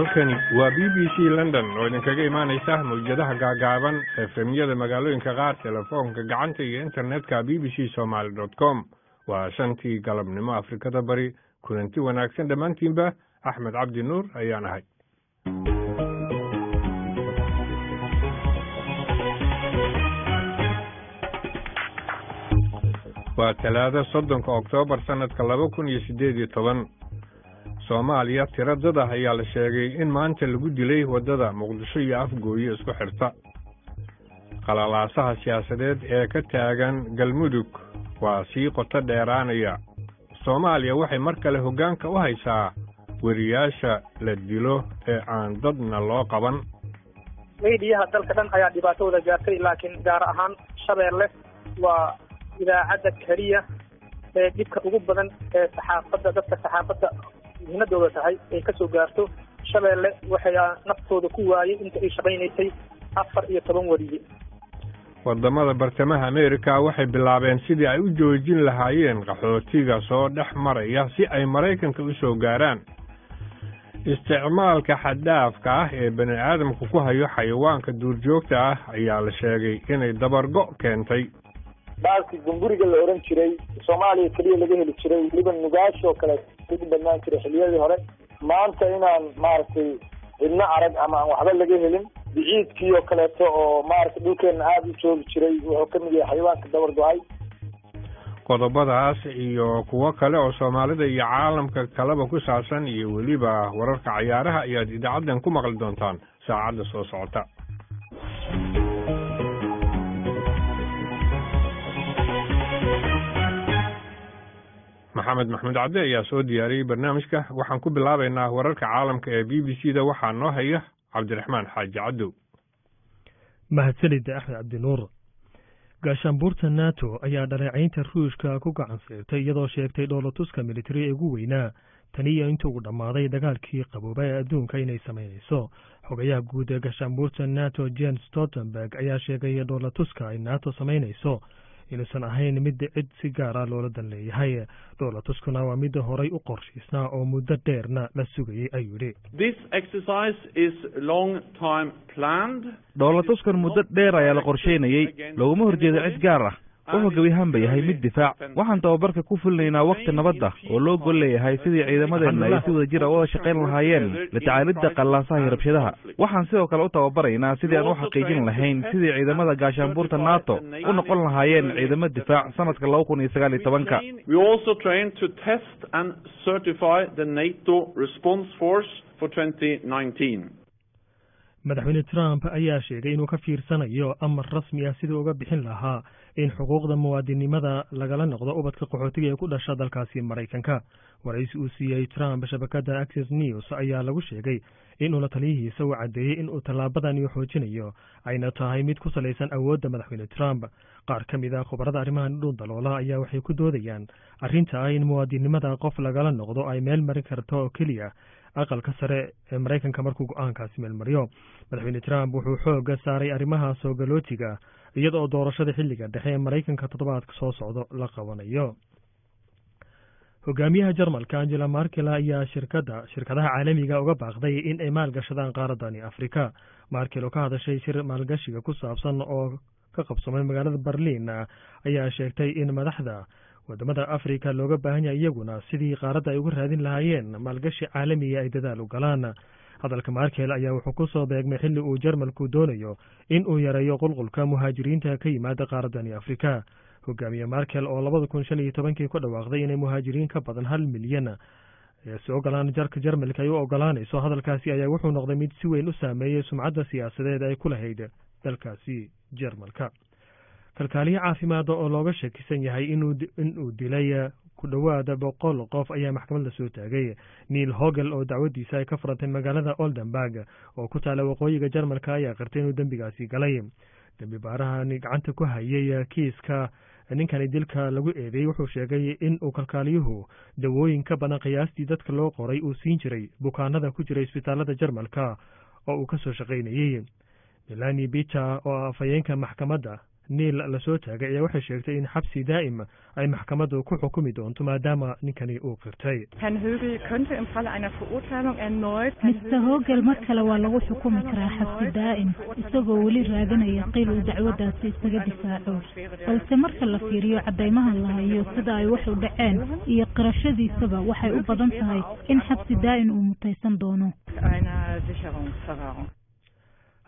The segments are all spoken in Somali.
halkani waa b b c london oo idinkaga imaanaysa mawjadaha gaagaaban efemyada magaalooyinka qaar telefoonka gacanta iyo internetka b b c somaly dot com. Waa shantii galabnimo afrikada bari. Kulanti wanaagsan dhammaantiinba axmed cabdi nuur ayaan ahay. Waa talaado soddonka oktoobar sannadka laba kun iyo siddeed iyo toban soomaaliya tiro dad ah ayaa la sheegay in maanta lagu dilay waddada muqdisho iyo afgooye isku xirta. Qalalaasaha siyaasadeed ee ka taagan galmudug waa sii qoto dheeraanaya. Soomaaliya waxay mar kale hoggaanka u haysaa weriyaasha la dilo ee aan dadna loo qaban. Meydiyaha dalka dhan ayaa dhibaatooda gaartay laakiin gaar ahaan shabeelle waa idaacadda keliya ee dhibka ugu badan ee saxaafadda dadka saxaafadda muhiimadooda tahay ay ka soo gaarto shabeelle waxay naftooda ku waayay inta ay shaqaynaysay afar iyo toban weriye waddamada bartamaha ameerika waxay bilaabeen sidii ay u joojin lahaayeen qaxootiga soo dhex maraya si ay maraykanka u soo gaaraan. Isticmaalka xaddaafka ah ee bani aadamku ku hayo xayawaanka duurjoogta ah ayaa la sheegay inay dabargo keentay baalkii gunguriga la ohan jiray soomaaliya keliya laga heli jiray weliba nugaash oo kale lagu banaan jiray xiliyadii hore. Maanta inaan maaragtay cidno arag ama aan waxba laga helin biciidkii oo kaleeto oo maaragtay dhulkeena aada u joogi jiray wuxuu ka mid yahay xayawaanka dabar go'ay. Qodobadaas iyo kuwo kale oo soomaalida iyo caalamka kaleba ku saabsan iyo weliba wararka cayaaraha ayaad idaacaddan ku maqli doontaan saacadda soo socota maxamed maxmuud cadde ayaa soo diyaariyey barnaamijka. Waxaan ku bilaabaynaa wararka caalamka ee b b c da waxaa noo haya cabdiraxmaan xaaji caddow. Mahadsanida axmed cabdinuur gaashaanbuurta nato ayaa dhaleecaynta ruushka ku gacan siirtay iyadoo sheegtay dhoolatuska militari ee ugu weynaa. Taniyo inta uu dhammaaday dagaalkii qabooba ee adduunka inay samaynayso. Xogayaha guud ee gaashaanbuurta nato jens stoltenberg ayaa sheegay dhoolatuska ay nato samaynayso inuusan ahayn mid cid si gaara loola dan leeyahay dhoolatuskuna waa mid horay u qorshaysnaa oo muddo dheerna la sugayay ayuu yidhi. Dhoolatuskan muddo dheer ayaa la qorshaynayey looguma horjeedo cid gaar ah wuxuu gebi ahaanba yahay mid difaac. Waxaan tababarka ku fulinaynaa wakhti nabadda oo loo gol leeyahay sidii ciidamadeenna ay si wada jir a wada shaqayn lahaayeen la tacaalidda qallaasaha iyo rabshadaha. waxaan sidoo kale u tababaraynaa sidii aan u xaqiijin lahayn sidii ciidamada gaashaanbuurta nato u noqon lahaayeen ciidamo difaac sanadka laba kun iyo sagaal iyo tobanka. madaxweyne trump ayaa sheegay inuu ka fiirsanayo amar rasmi ah sidii uga bixin lahaa in xuquuqda muwaadinimada lagala noqdo ubadka qaxootiga ee ku dhasha dalkaasi maraykanka. Waraysi uu siiyey trump shabakadda access news ayaa lagu sheegay inuuna taliyihiisa u caddeeyey inuu tallaabadani xoojinayo. Ayna tahay mid ku salaysan awoodda madaxweyne trump. Qaar ka mid a khubarada arrimahan dhuun daloola ayaa waxay ku doodayaan arrinta ah in muwaadinimada qof lagala noqdo ay meel marin karto oo keliya. Aqalka sare ee maraykanka markuu go'aankaasi meelmariyo madaxweyne trump wuxuu xoogga saaray arrimaha soogalotiga iyada oo doorashada xilliga dhexe ee maraykanka toddobaadka soo socdo la qabanayo. Hogaamiyaha jarmalka angela markel ayaa shirkadda shirkadaha caalamiga uga baaqday in ay maalgashadaan qaaradani afrika. Markel oo ka hadashay shir maalgashiga ku saabsan oo ka qabsamay magaalada berliin ayaa sheegtay in madaxda waddamada afrika looga baahan yahay iyaguna sidii qaaradda ay uga raadin lahaayeen maalgashi caalamiga ay dadaal u galaan hadalka markel ayaa wuxuu ku soo beegmay xilli uu jarmalku doonayo in uu yareeyo qulqulka muhaajiriinta ka yimaada qaaradani afrika. Hogaamiye markel oo labada kun shan iyo tobankii ku dhawaaqday inay muhaajiriin ka badan hal milyan si ogolaan jarka jarmalka ay u ogolaanayso hadalkaasi ayaa wuxuu noqday mid si weyn u saameeyey sumcadda siyaasadeed ay ku lahayd dalkaasi jarmalka kalkaaliye caafimaada oo looga shakisan yahay inuu dilay ku dhowaada boqol qof ayaa maxkamad la soo taagay. Neil hogel oo dacwadiisa ay ka furantay magaalada oldenburg oo ku taala waqooyiga jarmalka ayaa qirtay inuu dembigaasi galay. Dembi baarahani gacanta ku hayay kiiska ninkani dilka lagu eedeeyey wuxuu sheegay in uu kalkaaliyuhu dawooyin ka badan qiyaastii dadka loo qoray uu siin jiray bukaanada ku jira isbitaalada jarmalka oo uu ka soo shaqaynayey melani bita oo afhayeenka maxkamadda niil la soo taagay ayaa waxay sheegtay in xabsi daa'im ay maxkamaddu ku xukumi doonto maadaama ninkani uu qirtay. Mister hogel mar kale waa lagu xukumi karaa xabsi daa'im isagoo weli raadinaya qiil uu dacwaddaasi isaga difaaco balse marka la fiiriyo caddaymaha la hayo sida ay wax u dhaceen iyo qirashadiisaba waxay u badan tahay in xabsi daa'im uu mutaysan doono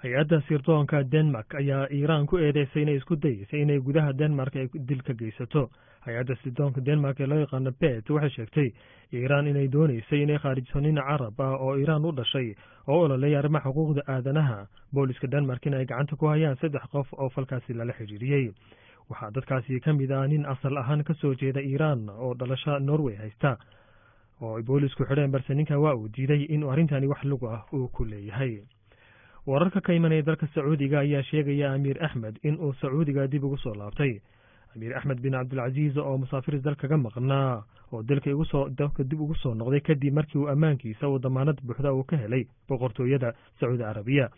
hay'adda sirdoonka denmark ayaa iiraan ku eedeysay inay isku dayeysay inay gudaha denmark ay dil ka geysato. Hay'adda sirdoonka denmark ee loo yaqaano bet waxay sheegtay iiraan inay dooneysay inay khaarijiso nin carab ah oo iiraan u dhashay oo ololeeya arrimaha xuquuqda aadanaha. Booliska denmark in ay gacanta ku hayaan saddex qof oo falkaasi lala xidhiiriyey waxaa dadkaasi ka mid ah nin asal ahaan ka soo jeeda iiraan oo dhalasho norway haysta oo ay boolisku xidheen balse ninka waa uu diiday inuu arrintani wax lug ah uu ku leeyahay wararka ka imanaya dalka sacuudiga ayaa sheegaya amiir axmed in uu sacuudiga dib ugu soo laabtay. Amiir axmed bin cabdilcasiis oo musaafiris dalkaga maqnaa oo dalka dib ugu soo noqday kadib markii uu ammaankiisa uu damaanad buuxda uu ka helay boqortooyada sacuudi carabiya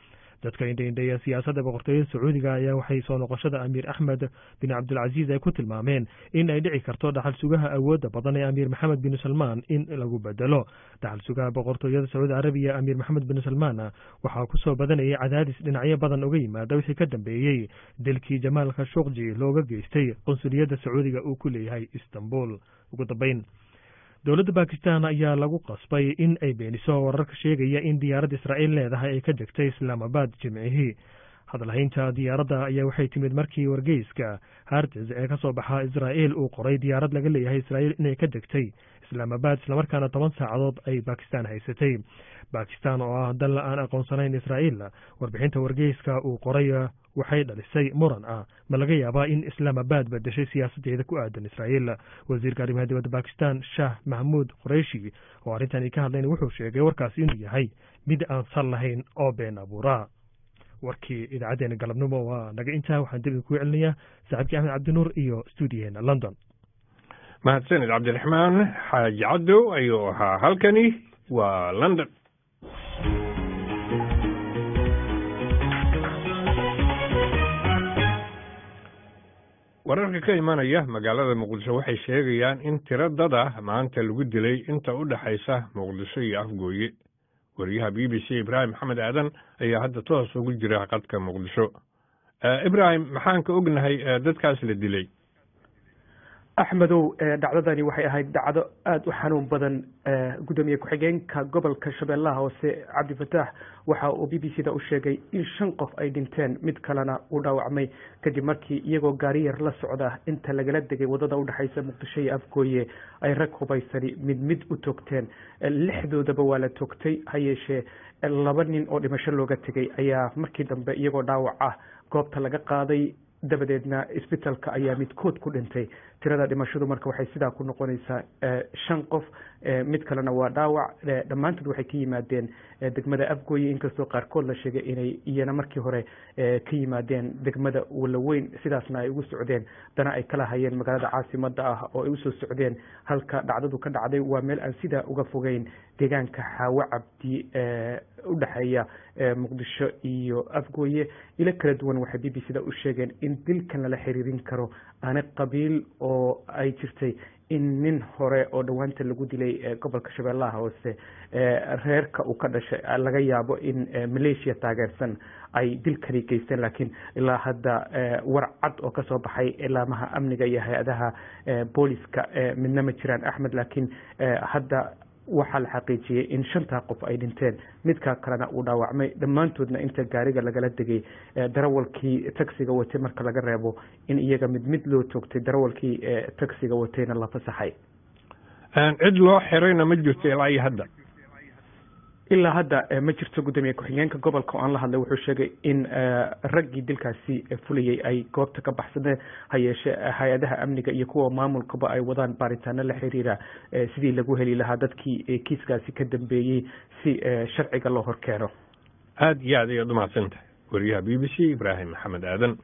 dadka indhaindheeya siyaasadda boqortooyada sacuudiga ayaa waxay soo noqoshada amiir axmed bin cabdilcasiis ay ku tilmaameen in ay dhici karto dhaxal sugaha awoodda badan ee amiir maxamed bin salmaan in lagu bedelo. Dhaxal sugaha boqortooyada sacuudi carabiya amiir maxamed bin salmaan waxaa ku soo badanayay cadaadis dhinacyo badan uga yimaada wixii ka dambeeyey dilkii jamaal khashukji looga geystay qunsuliyadda sacuudiga uu ku leeyahay istanbul. Ugu dambeyn dowladda bakistan ayaa lagu qasbay in ay beeniso wararka sheegaya in diyaaradda israa'iil leedahay ay ka degtay islaamabad jimcihii. Hadalhaynta diyaaradda ayaa waxay timid markii wargeyska hartes ee ka soo baxa israa'iil uu qoray diyaarad laga leeyahay israa'iil inay ka degtay islaamabad islamarkaana toban saacadood ay bakistan haysatay. Bakistan oo ah dal aan aqoonsanayn israa'iil warbixinta wargeyska uu qoray waxay dhalisay muran ah ma laga yaabaa in islaamabad bedeshay siyaasadeeda ku aadan israa'iil. Wasiirka arrimaha dibadda bakistan shah mahmuud qureyshi oo arrintani ka hadlayna wuxuu sheegay warkaasi inuu yahay mid aan sal lahayn oo been abuura. Warkii idaacaddeenna galabnimo waa naga intaa waxaan dib idinku celinayaa saaxiibkii axmed cabdinuur iyo stuudiyaheena london. Mahadsanid cabdiraxmaan xaaji caddow ayuu ahaa halkani waa london wararka ka imanaya magaalada muqdisho waxay sheegayaan in tiro dad ah maanta lagu dilay inta u dhexaysa muqdisho iyo afgooye. Wariyaha b b c ibraahim maxamed aadan ayaa hadda toos ugu jira qadka muqdisho. Ibraahim maxaan ka ognahay dadkaas la dilay axmedow dhacdadani waxay ahayd dhacdo aada u xanuun badan gudoomiye ku-xigeenka gobolka shabeellaha hoose. Cabdifataax waxa uu b b c da u sheegay in shan qof ay dhinteen mid kalena uu dhaawacmay. Kadib markii iyagoo gaariyar la socda inta lagala degay waddada udhexaysa muqdisho iyo afgooye ay rag hubaysani mid mid u toogteen. Lixdoodaba waa la toogtay ha yeeshee laba nin oo dhimasho looga tegay ayaa markii dambe iyagoo dhaawac ah goobta laga qaaday. Dabadeedna isbitalka ayaa midkood ku dhintay tirada dhimashadu marka waxay sidaa ku noqonaysaa shan qof mid kalena waa dhaawac dhammaantood waxay ka yimaadeen degmada afgooye. Inkastoo qaarkood la sheegay inay iyana markii hore ka yimaadeen degmada walaweyn sidaasna ay ugu socdeen. Dana ay kala hayeen magaalada caasimada ah oo ay u soo socdeen. Halka dhacdadu ka dhacday waa meel aan sidaa uga fogeyn deegaanka xaawo cabdi udhexeeya muqdisho iyo afgooye. Ilo kala duwan waxay b b c da u sheegeen in dilkan lala xiriirin karo. Aana qabiil oo ay jirtay in nin hore oo dhowaanta lagu dilay gobolka shabeellaha hoose reerka uu ka dhashay laga yaabo in maleeshiya taageersan ay dilkani geysteen laakiin ilaa hadda war cad oo ka soo baxay ilaamaha amniga iyo hay'adaha booliska midna ma jiraan axmed laakiin hadda waxaa la xaqiijiyey in shantaa qof ay dhinteen. Midka kalena uu dhaawacmay. Dhammaantoodna inta gaariga lagala degay darawalkii taxiga watay marka laga reebo in iyaga mid mid loo toogtay darawalkii taxiga watayna la fasaxay. Cid loo xirayna ma jirto ilaa iyo hadda ilaa hadda ma jirto guddoomiye ku-xigeenka gobolka oo aan la hadlay wuxuu sheegay in raggii dilkaasi fulayay ay goobta ka baxsadeen ha yeeshee hay'adaha amniga iyo kuwa maamulkaba ay wadaan baaritaano la xiriira sidii lagu heli lahaa dadkii kiiskaasi ka dambeeyey si sharciga loo horkeeno. Aada iyo aad ayaad umahadsan tahay. Wariyaha b b c ibraahim maxamed aadan.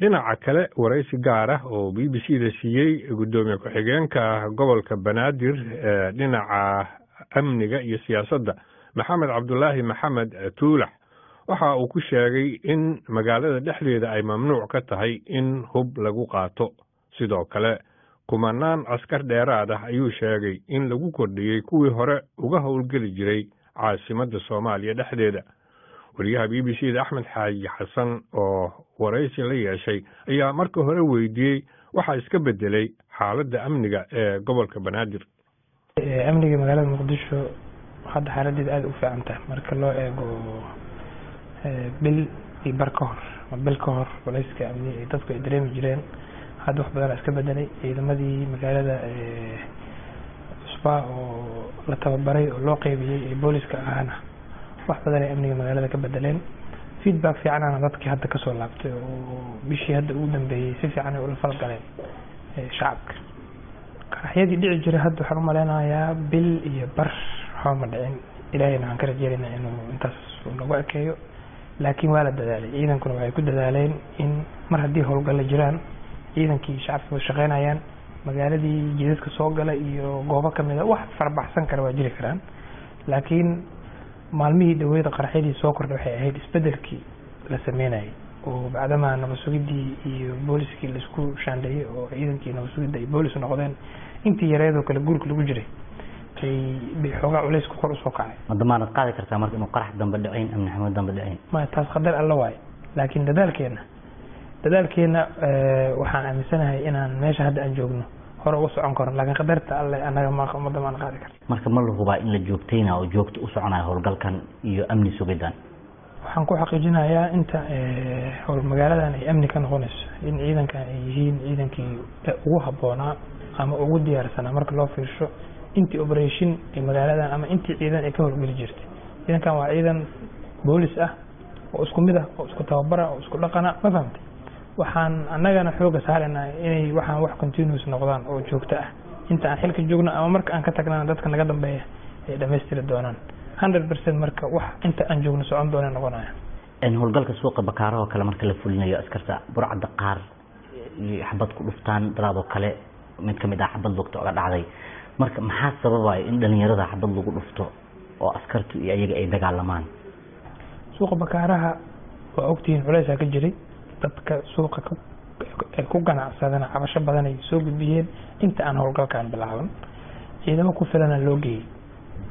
Dhinaca kale waraysi gaar ah oo b b c da siiyey guddoomiye ku-xigeenka gobolka banaadir dhinaca amniga iyo siyaasadda. Maxamed cabdulaahi maxamed tuulax waxa uu ku sheegay in magaalada dhexdeeda ay mamnuuc ka tahay in hub lagu qaato. Sidoo kale kumanaan askar dheeraad ah ayuu sheegay in lagu kordhiyey kuwii hore uga howlgeli jiray caasimadda soomaaliya dhexdeeda. Wariyaha b b c da axmed xaaji xasan oo waraysi la yeeshay ayaa marka hore weydiiyey waxaa iska bedelay xaaladda amniga ee gobolka banaadir amniga magaalada muqdisho hadda xaaladeeda aada u fiican tahay marka loo eego bil iyo bar ka hor bil ka hor culayska amni ay dadku ay dareemi jireen. Hadda wax badanaa iska bedelay ciidamadii magaalada cusbaa oo la tababaray oo loo qeybiyey ee booliska ahana wax badan ay amniga magaalada ka bedeleen feedback fiicanana dadkii hadda ka soo laabtay oo bishii hadda ugu dambeeyey si fiican ay ula falgaleen shacabka qaraxyadii dhici jiray hadda waxaan umaleynayaa bil iyo bar. Waxba ma dhicin ilaahayna waxaan ka rajeynayna inuu intaas nagu ekeeyo laakiin waa la dadaalay. Ciidankuna waxay ku dadaaleen in mar haddii howlgalla jiraan ciidankii shacabka shaqeynayaan magaaladii jidadka soo gala iyo goobo ka mid a wax farabaxsan kara waa jiri karaan. Laakiin maalmihii dhaweeda qaraxyadii soo kordhay waxay ahayd isbedelkii la sameynayay oo bacdamaa nabasugidii iyo booliskii la isku shaandheeyey oo ciidankii nabasugidda ay boolis noqdeen intii yareedoo kale guurka lagu jiray bay xoogaa culaysku kor u soo kacay. Ma damaanad qaadi kartaa marka inuu qarax dambe dhacayn amni xumo dambe dhacayn maya taas qadar alla waayo laakiin dadaalkeena dadaalkeena waxaan aaminsanahay inaan meesha hadda aan joogno hore uga socon karno laakiin qadarta alle anaga ma ma damaan qaadi karta. Marka ma la hubaa in la joogtayna oo joogto u soconayo howlgalkan iyo amni sugidan waxaan ku xaqiijinayaa inta howl magaaladan ay amni ka noqonayso in ciidankan ay yihiin ciidankii ugu habboonaa ama ugu diyaarsanaa marka loo fiirsho intii operation ee magaaladan ama intii ciidan ay ka howlgeli jirtay. Ciidankan waa ciidan boolis ah oo isku mid ah oo isku tababara oo isku dhaqana ma fahamtay? Waxaan annagana xooga saaraynaa inay waxaan wax continuous noqdaan oo joogto ah. Inta aan xilka joogno ama marka aan ka tagnana dadka naga dambeeya ay dhammaystiri doonaan. hundred percent marka wax inta aan joogno socon doona noqonaya. Howlgalka suuqa bakaarahoo kale marka la fulinayo askarta burcadda qaar xabad ku dhuftaan daraadoo kale mid ka mid ah xabad lugta oga dhacday. Marka maxaa sababaya in dhalinyarada xabad lagu dhufto oo askartu iyo ayaga ay dagaalamaan? Suuqa bakaaraha waa ogtihiin culeysaa ka jiray. Dadka suuqa ku ganacsadana cabasho badan ay soo gudbiyeen. Inta aan howlgalkaan bilaaban ciidamo ku filana loo geeyey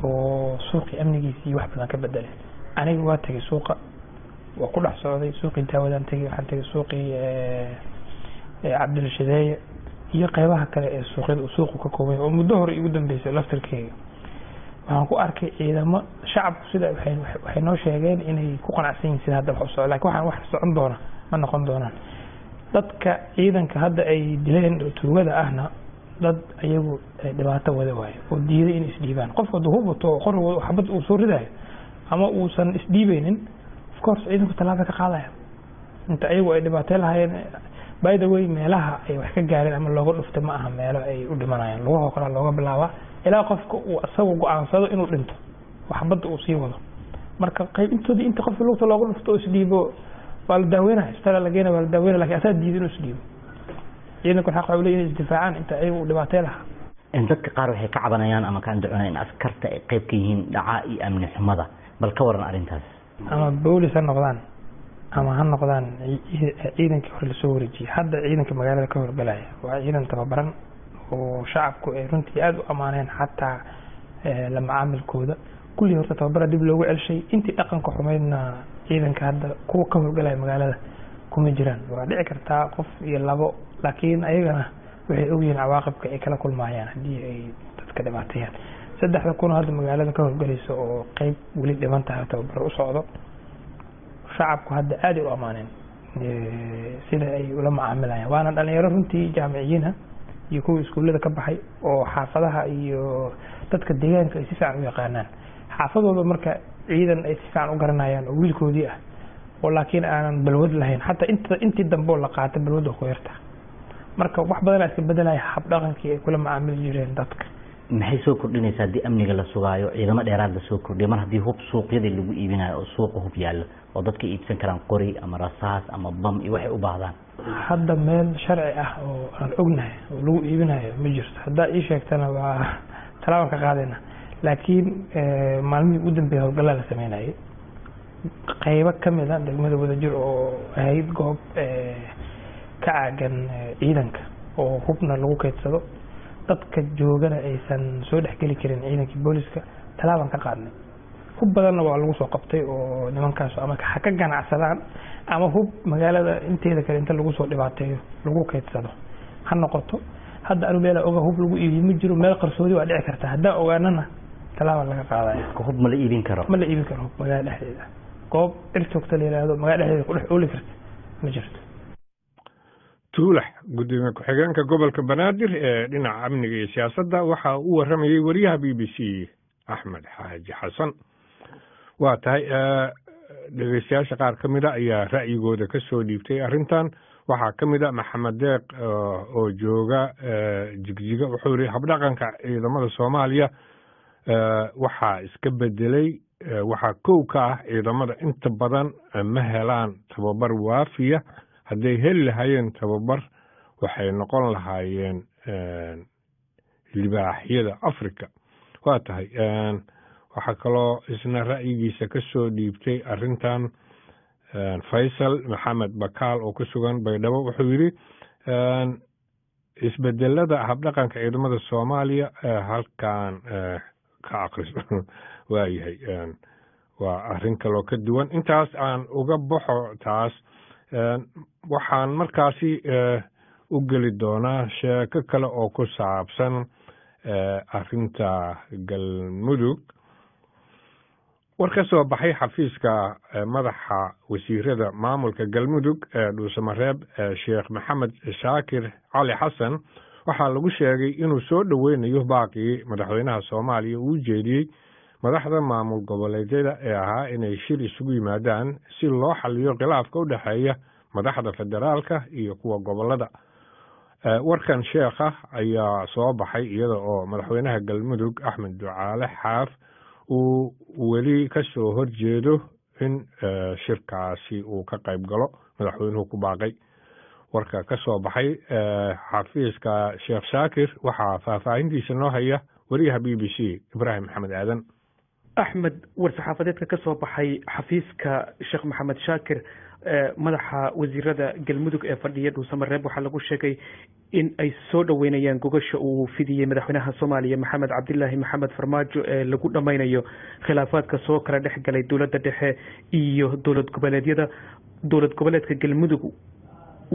oo suuqii amnigiisii wax badan ka bedeleen. Aniga waa tegay suuqa waa ku dhex socday suuqii daawadaan tegay waxaan tegay suuqii cabdilashadeeye iyo qeybaha kale ee suuqyada suuqu ka koobay oo muddo hore igu dambeysay laftirkeyga waxaan ku arkay ciidamo shacabku sida waxay noo sheegeen inay ku qanacsan yihiin sida hadda wax u laakiin waxaan wax socon doona ma noqon doonaan. Dadka ciidanka hadda ay dileen turugada ahna dad ayagu dhibaato wada waayo oo diiday inay isdhiibaan. Qofka haduu hubato qor xabad uu soo ridayo ama uusan isdhiibeynin of course ciidanku tallaaba ka qaadaya. Inta ayagu ay dhibaatay lahaayeen by the way meelaha ay wax ka gaareen ama looga dhuftay ma aha meelo ay u dhimanayaan. Lugahoo kale looga bilaabaa ilaa qofka uu isagu go'aansado inuu dhinto xabadda uu sii wado. Marka qayb intoodii inta qofka lugta looga dhufto oo isdhiibo waa la daaweynaya isbitaal la geynaya waa la daaweynaya laakiin asaa diiday inuu isdhiibo ciidanku xaq waxay leeyihiin inay isdifaacaan inta ayagu dhibaatay lahaa. Dadka qaar waxay ka cabanayaan ama ka andacoonayaan in askarta ay qayb ka yihiin dhacaa iyo amni xumada bal ka waran arrintaas. Ama boolis ha noqdaan ama ha noqdaan ciidankii hore la soo wareejiyey hadda ciidanka magaalada ka horgalaya waa ciidan tababaran oo shacabku ay runtii aada u ammaaneen xataa la macaamilkooda kullii horta tababara dib loogu celshay. Intii dhaqanka xumeydna ciidanka hadda kuwa ka howlgalaya magaalada kuma jiraan. Waa dhici kartaa qof iyo labo laakiin ayagana waxay ogyihiin cawaaqibka ay kala kulmayaan haddii ay dadka dhibaateeyaan saddexda kun hadda magaalada ka howlgalaysa oo qeyb weli dhiman tahay tababaro u socdo shacabku hadda aaday u ammaaneen sida ay ula macaamilayaan. Waana dhalinyaro runtii jaamiciyiina iyo kuwii iskuullada ka baxay oo xaafadaha iyo dadka deegaanka ay si fiican u yaqaanaan. Xaafadooda marka ciidan ay si fiican u garanayaan oo wiilkoodii ah oo laakiin aanan balwad lahayn xataa int intii dambe oo la qaatay balwadda ku yarta. Marka wax badanaa iska bedelaya habdhaqankii ay kula macaamili jireen dadka maxay soo kordhinaysaa haddii amniga la sugaayo ciidamo dheeraad la soo kordhiyo? Mar haddii hub suuqyadii lagu iibinayo oo suuqa hub yaallo oo dadka iibsan karaan qori ama rasaas ama bam iyo waxay u baahdaan? Hadda meel sharci ah oo aan ognahay oo lagu iibinayo ma jirto. Haddaa ii sheegtana waa talaabaan ka qaadayna. Laakiin maalmihii ugu dambeeya howlgallaa la sameynayay qeybo ka mid a degmada wadajir oo ahayd goob ka caagan ciidanka oo hubna lagu keydsado dadka joogana aysan soo dhexgeli karin ciidankii booliska tallaabaan ka qaadnay. Hub badanna waa lagu soo qabtay oo nimankaas ama ha ka ganacsadaan ama hub magaalada inteeda kale inta lagu soo dhibaateeyo lagu keydsado ha noqoto hadda anu meela oga hub lagu iibiyo ma jiro meel qarsoodi waa dhici karta. Haddaan ogaanana tallaabaan laga qaadaya hub ma la iibin karo? Ma la iibin karo hub magaala dhexdeeda. Goob cirjoogta la yihahdo magaala dhexdeeda ku dhex ooli karta. Ma jirto tuulax gudoomiye ku-xigeenka gobolka banaadir ee dhinaca amniga iyo siyaasadda waxaa u waramayey wariyaha b b c axmed xaaji xasan. Waa tahay dhegeystayaasha qaar ka mida ayaa ra'yigooda ka soo dhiibtay arrintan. Waxaa ka mid a maxamed deeq oo jooga jigjiga wuxuu yihi habdhaqanka ciidamada soomaaliya waxaa iska bedelay waxaa kow ka ah ciidamada. Inta badan ma helaan tababar waafiya hadday heli lahaayeen tababar waxay noqon lahaayeen libaaxyada africa waa tahay waxaa kaloo isna ra'yigiisa ka soo dhiibtay arrintan faysal maxamed bakaal oo ku sugan baydhabo wuxuu yidhi isbedelada habdhaqanka ciidamada soomaaliya halkan ka akris waayahay waa arrin kaloo ka duwan. Intaas aan uga baxo taas waxaan markaasi u geli doonaa sheeko kale oo ku saabsan arrinta galmudug. War ka soo baxay xafiiska madaxa wasiirada maamulka galmudug ee dhuusamareeb sheekh maxamed shaakir cali xasan. Waxaa lagu sheegay inuu soo dhoweynayo baaqii madaxweynaha soomaaliya. Uu jeediyey madaxda maamul goboleedyada ee ahaa inay shir isugu yimaadaan si loo xaliyo khilaafka u dhexeeya madaxda federaalka iyo kuwa gobollada warkan sheekha ayaa soo baxay iyada oo madaxweynaha galmudug axmed ducaale xaaf uu weli ka soo horjeedo in shirkaasi uu ka qayb galo madaxweynuhu ku baaqay. Warka ka soo baxay xafiiska sheekh shaakir waxaa faahfaahintiisa noo haya wariyaha b b c ibraahim maxamed aadan. Axmed war-saxaafadeedka ka soo baxay xafiiska sheekh maxamed shaakir madaxa wasiirada galmudug ee fadhiya dhuusamareeb waxaa lagu sheegay in ay soo dhoweynayaan gogasha uu fidiyey madaxweynaha soomaaliya maxamed cabdilaahi maxamed farmaajo ee lagu dhammaynayo khilaafaadka soo kala dhex galay dowladda dhexe iyo dowlad goboleedyada. Dowlad goboleedka galmudug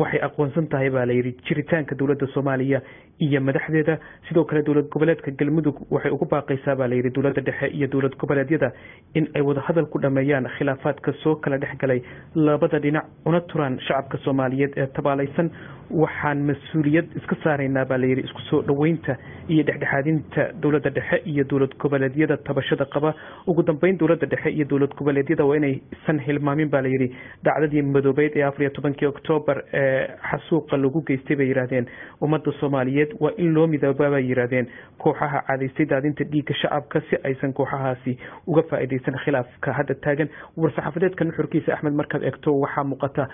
waxay aqoonsan tahay baa layidhi jiritaanka dowladda soomaaliya iyo madaxdeeda. Sidoo kale dowlad goboleedka galmudug waxay ugu baaqaysaa baa layidhi dowladda dhexe iyo dowlad goboleedyada in ay wadahadal ku dhameeyaan khilaafaadka soo kala dhex galay labada dhinac una turaan shacabka soomaaliyeed ee tabaalaysan. Waxaan mas'uuliyad iska saaraynaa baa layidhi isku soo dhoweynta iyo dhexdhexaadinta dowladda dhexe iyo dowlad goboleedyada tabashada qaba. Ugu dambeyn dowladda dhexe iyo dowlad goboleedyada waa inaysan hilmaamin baa layidhi dacdadii madoobeyd ee afar iyo tobankii oktoobar ee xasuuqa lagu geystay bay yidhaahdeen. Ummadda soomaaliyeed waa in loo midoobaa bay yidhaahdeen kooxaha cadaystay daadinta dhiigga shacabka si aysan kooxahaasi uga faa'iidaysan khilaafka. Hadda taagan war-saxaafadeedka nuxurkiisa axmed markaad eegto waxaa muuqata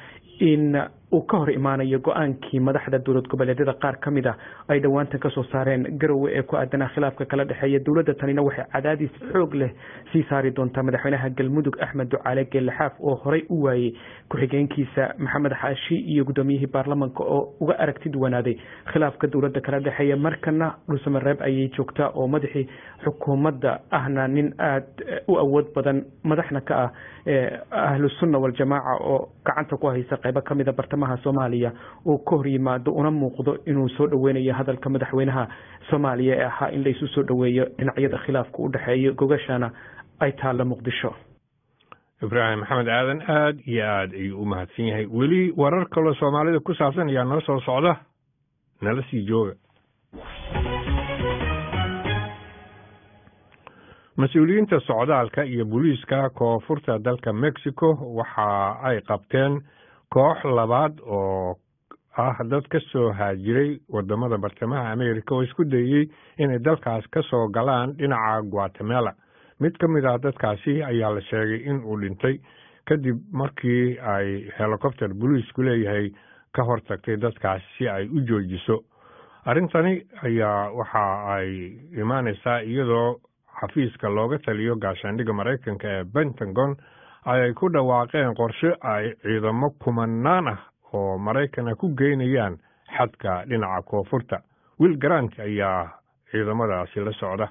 in uu ka hor imaanayo go'aankii madaxda dowlad goboleedyada qaar ka mid a ay dhowaantan ka soo saareen garowe ee ku aadanaa khilaafka kala dhexeeya dowladda tanina waxay cadaadis xoog leh sii saari doontaa madaxweynaha galmudug axmed ducaale geelaxaaf oo horey u waayey ku-xigeenkiisa maxamed xaashi iyo guddoomiyihii baarlamanka oo uga aragti duwanaaday khilaafka dowladda kala dhexeeya markana dhulsamareeb ayay joogtaa oo madaxii xukuumadda ahna nin aada u awood badan madaxna ka ah ahlu sunna waljamaaca oo gacanta ku haysa qaybo kamida bartamaha soomaaliya uu ka hor yimaado una muuqdo inuu soo dhoweynayo hadalka madaxweynaha soomaaliya ee ahaa in laysu soo dhoweeyo dhinacyada khilaafka u dhexeeyo gogashana ay taalla muqdisho. Ibraahim maxamed aadan aada iyo aada ayuu u mahadsan yahay. Weli warar kaloo soomaalida ku saabsan ayaa nala soo socda nala sii jooga. Mas'uuliyiinta socdaalka iyo booliiska koonfurta dalka mexico waxa ay qabteen koox labaad oo ah dad ka soo haajiray waddamada bartamaha america oo isku dayey inay dalkaas ka soo galaan dhinaca guatemala. Mid ka mid ah dadkaasi ayaa la sheegay in uu dhintay kadib markii ay helicopter boliisku leeyahay ka hortagtay dadkaasi si ay u joojiso. Arrintani ayaa waxa ay imaaneysaa iyadoo xafiiska looga taliyo gaashaandhigga maraykanka ee pentagon ay ku dhawaaqeen qorshe ay ciidamo kumanaan ah oo maraykana ku geynayaan xadka dhinaca koonfurta. Wiil garant ayaa ciidamadaasi la socda.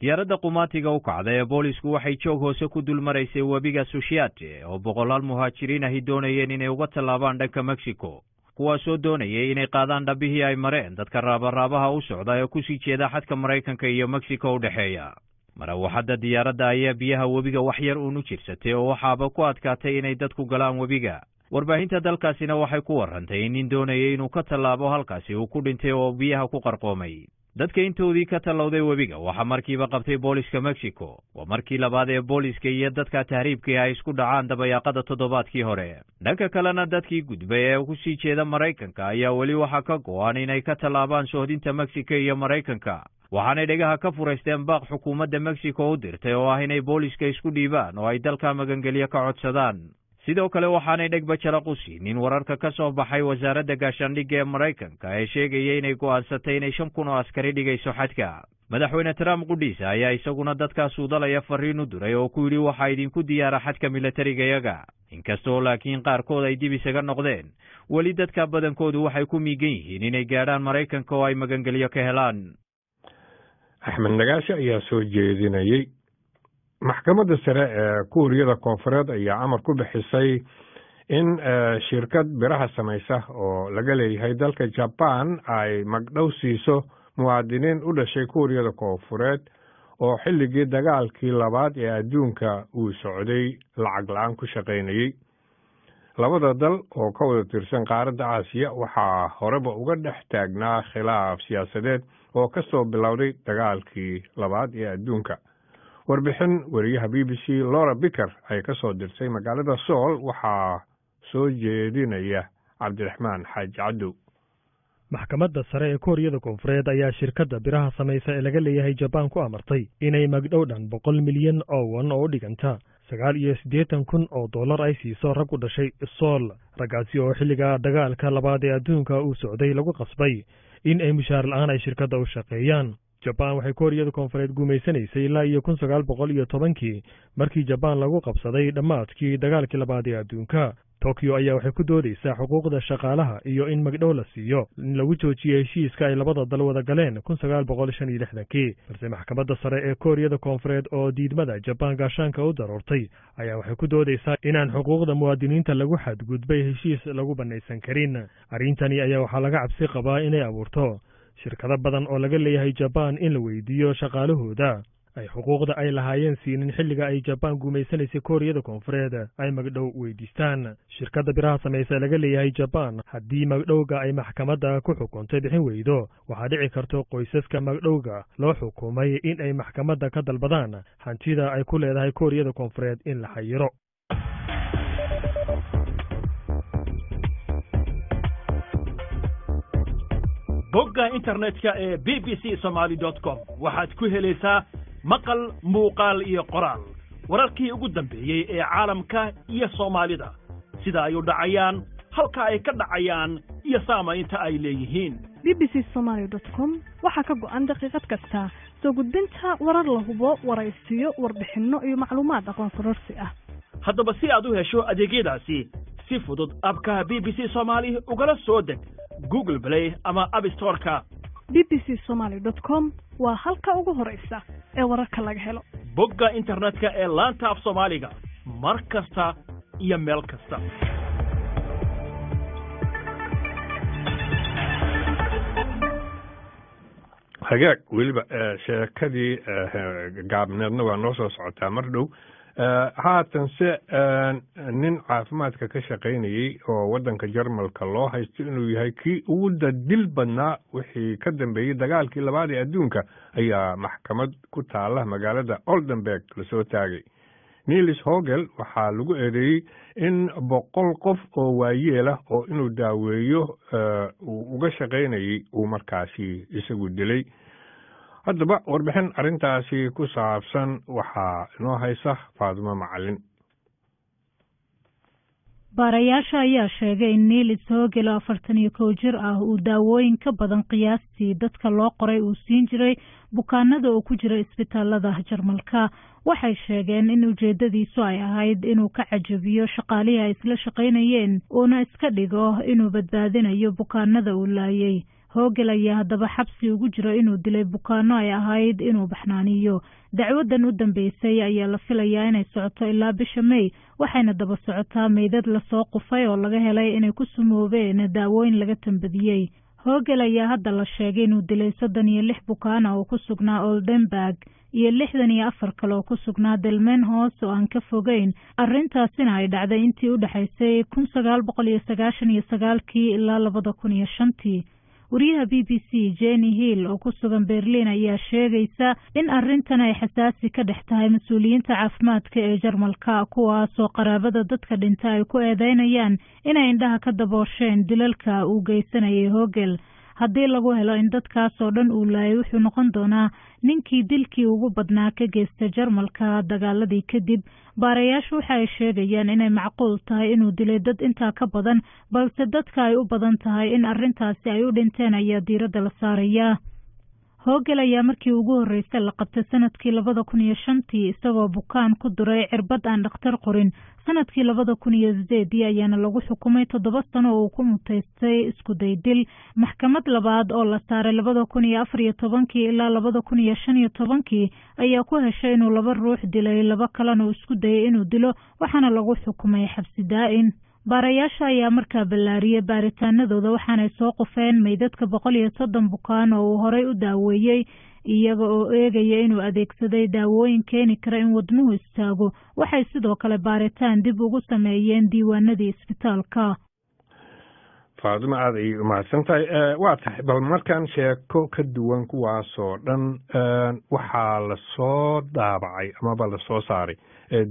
Diyaaradda qumaatiga u kacda ee boolisku waxay joog hoose ku dul maraysay webiga sushiate oo boqolaal muhaajiriin ahi doonayeen inay uga tallaabaan dhanka mexico kuwaasoo doonayay inay qaadaan dhabbihii ay mareen dadka raabaraabaha u socda ee ku sii jeeda xadka maraykanka iyo mexico u dhexeeya marawaxadda diyaaradda ayaa biyaha webiga wax yar uun u jirsatay oo waxaaba ku adkaatay inay dadku galaan webiga. Warbaahinta dalkaasina waxay ku warrantay in nin doonayay inuu ka tallaabo halkaasi uu ku dhintay oo biyaha ku qarqoomay. Dadka intoodii ka tallowday webiga waxaa markiiba qabtay booliska mexico. Waa markii labaad ee booliska iyo dadka tahriibkii ay isku dhacaan dabayaaqada toddobaadkii hore. Dhanka kalena dadkii gudbay ee ku sii jeeda maraykanka ayaa weli waxaa ka go'an inay ka tallaabaan sohdinta mexico iyo maraykanka waxaanay dhegaha ka furaysteen baaq xukuumadda mexico u dirtay oo ah inay booliska isku dhiibaan oo ay dalka magangelyo ka codsadaan. Sidoo kale waxaanay dhegba jalaq u siinin wararka ka soo baxay wasaaradda gaashaandhigga ee maraykanka ee sheegaya inay go'aansatay inay shan kun oo askari dhigayso xadka. Madaxweyne trump qudhiisa ayaa isaguna dadkaas uudalaya fariin u diray oo ku yidhi waxaa idinku diyaara xadka milatarigayaga inkastoo laakiin qaarkood ay dib isaga noqdeen weli dadka badankoodu waxay ku miigan yihiin inay gaadhaan maraykanka oo ay magangelyo ka helaan axmed nagaashe ayaa soo jeedinayey maxkamadda sare ee kuuriyada koonfureed ayaa amar ku bixisay in shirkad biraha samaysa oo laga leeyahay dalka jaban ay magdhow siiso muwaadiniin u dhashay kuuriyada koonfureed oo xilligii dagaalkii labaad ee adduunka uu socday lacag la'aan ku shaqaynayey labada dal oo ka wada tirsan qaaradda aasiya waxaa horeba uga dhex taagnaa khilaaf siyaasadeed oo ka soo bilowday dagaalkii labaad ee adduunka. Warbixin weriyaha b b c lora biker ay ka soo dirtay magaalada sool waxaa soo jeedinaya cabdiraxmaan xaaji cadow maxkamadda sare ee kooriyada koonfureed ayaa shirkadda biraha samaysa ee laga leeyahay jabaan ku amartay inay magdhow dhan boqol milyan oo wan oo u dhiganta. Sagaal iyo siddeetan kun oo dollar ay siiso rag u dhashay sool raggaasi oo xilliga dagaalka labaad ee adduunka uu socday lagu qasbay in ay mushaar la'aan ay shirkadda u shaqeeyaan. Jabaan waxay kooriyada koonfureed guumaysanaysay ilaa iyo kun sagaal boqol iyo tobankii markii jabaan lagu qabsaday dhammaadkii dagaalkii labaad ee adduunka tokyo ayaa waxay ku doodaysaa xuquuqda shaqaalaha iyo in magdhow la siiyo in lagu joojiyey heshiiska ay labada dal wada galeen lixdankii balse maxkamadda sare ee kooriyada koonfureed oo diidmada jabaan gaashaanka u daroortay ayaa waxay ku doodaysaa inaan xuquuqda muwaadiniinta lagu xadgudbay heshiis lagu bannaysan karin. Arrintani ayaa waxaa laga cabsi qabaa inay abuurto shirkado badan oo laga leeyahay jabaan in la weydiiyo shaqaalahooda ay xuquuqda ay lahaayeen siinin xilliga ay jabaan guumaysanaysay kooriyada koonfureed. Ay magdhow weydiistaan shirkadda biraha samaysa laga leeyahay jabaan haddii magdhowga ay maxkamadda ku xukuntay bixin weydo waxaa dhici karto qoysaska magdhowga loo xukumay in ay maxkamadda ka dalbadaan. Hantida ay ku leedahay kooriyada koonfureed in la xayiro. Bogga internetka ee b b c somaly com. Waxaad ku helaysaa maqal muuqaal iyo qoraal. Wararkii ugu dambeeyey ee caalamka iyo soomaalida sida ay u dhacayaan halka ay ka dhacayaan iyo saamaynta ay leeyihiin. B b c somaly com waxaa ka go'an daqiiqad kasta. Soo gudbinta warar la hubo waraysiyo warbixinno iyo macluumaad aqoon kororsi ah. Haddaba si aad u hesho adeegyadaasi si fudud abka b b c soomaali ugala soo deg google play ama abstoreka b b c somaly com waa halka ugu horaysa ee wararka laga helo. Bogga internetka ee laanta af soomaaliga mar kasta iyo meel kasta. Hagaag weliba sheekadii gaabneedna waa noo soo socotaa. Mar dhow haatanse nin caafimaadka ka shaqaynayey oo waddanka jarmalka loo haysto inuu yahay kii ugu dadil badnaa wixii ka dambeeyey dagaalkii labaad ee adduunka ayaa maxkamad ku taala magaalada oldenberg la soo taagay. Nilis hogel waxaa lagu eedeeyey in boqol qof oo waayeelah oo inuu daaweeyo uu uga shaqaynayey uu markaasi isagu dilay haddaba warbixin arrintaasi ku saabsan waxaa inoo haysa faadimo macalin. Baarayaasha ayaa sheegay in niilis hoogel oo afartan iyo kow jir ah uu daawooyin ka badan qiyaastii dadka loo qoray uu siin jiray bukaanada oo ku jira isbitaalada jarmalka waxay sheegeen in ujeedadiisu ay ahayd inuu ka cajabiyo shaqaalihii ay isla shaqaynayeen uuna iska dhigo inuu badbaadinayo bukaanada uu laayay hoogel ayaa haddaba xabsi ugu jiro inuu dilay bukaano ay ahayd inuu baxnaaniyo. Dacwadan u dambeysay ayaa la filayaa inay socoto ilaa bisha may waxayna daba socotaa meydad la soo qufay oo laga helay inay ku sumoobeen daawooyin laga tambadiyey hoogel ayaa hadda la sheegay inuu dilay soddon iyo lix bukaana oo ku sugnaa oldenburg iyo lixdan iyo afar kale oo ku sugnaa delmen hoos oo aan ka fogeyn. Arrintaasina ay dhacday intii u dhexaysay kun sagaal boqol iyo sagaashan iyo sagaalkii ilaa labada kun iyo shantii wariyaha b b c jenny hill oo ku sugan berliin ayaa sheegaysa in arrintan ay xasaasi ka dhex tahay mas'uuliyiinta caafimaadka ee jarmalka kuwaasoo qaraabada dadka dhinta ay ku eedeynayaan inay indhaha ka daboosheen dilalka uu geysanayay hoogel haddii lagu helo in dadkaas oo dhan uu laayay wuxuu noqon doonaa ninkii dilkii ugu badnaa ka geysta jarmalka dagaaladii kadib. Baarayaashu waxa ay sheegayaan inay macquul tahay inuu dilay dad intaa ka badan balse dadka ay u badan tahay in arrintaasi ay u dhinteen ayaa diiradda la saarayaa hoogel ayaa markii ugu horreysay la qabtay sannadkii labada kun iyo shantii isagoo bukaan ku duray cirbad aan dhakhtar qorin sannadkii labada kun iyo sideedii ayaana lagu xukumay toddoba sano oo uu ku mutaystay isku daydil. Maxkamad labaad oo la saaray labada kun iyo afar iyo tobankii ilaa labada kun iyo shan iyo tobankii ayaa ku heshay inuu laba ruux dilay laba kalena uu isku dayay inuu dilo waxaana lagu xukumay xabsi daa-in baarayaasha ayaa markaa ballaariyey baaritaanadooda waxaanay soo qufeen meydadka boqol iyo soddon bukaan oo uu horey u daaweeyey iyaga oo eegaya inuu adeegsaday daawooyin keeni kara in wadnuhu istaago. Waxay sidoo kale baaritaan dib ugu sameeyeen diiwaanadii isbitaalka. Faadimo aada ayay umahadsan tahay waa tahay bal markaan sheeko ka duwan kuwaasoo dhan waxaa la soo daabacay amaba la soo saaray